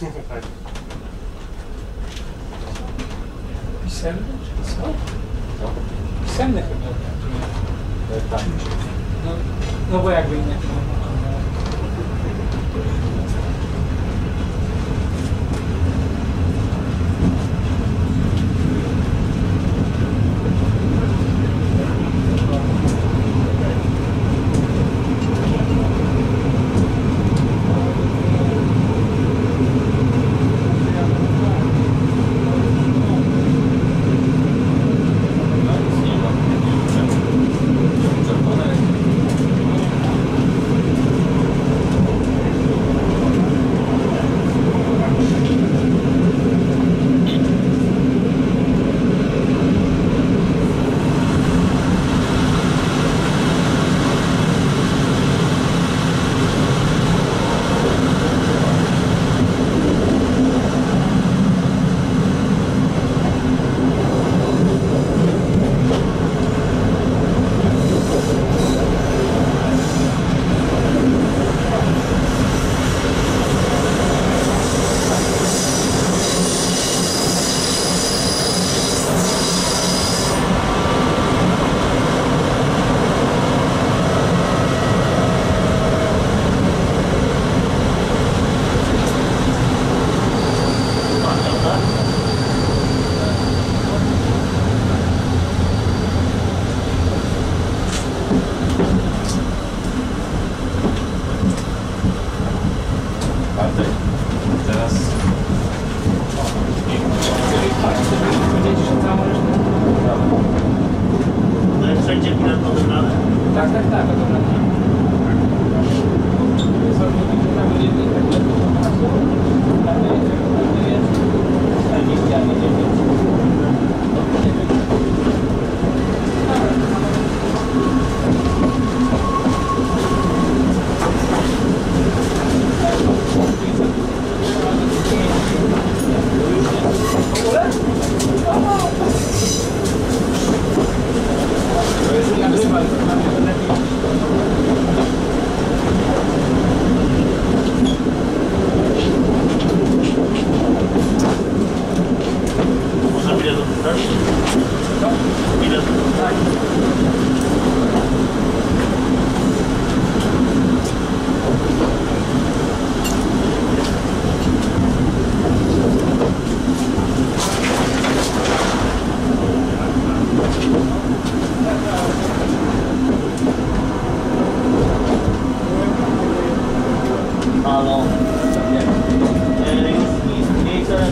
Tak. Pisemny czy co? Pisemny chyba. Tak, e, tak. No, no bo jakby inne. No, no, no.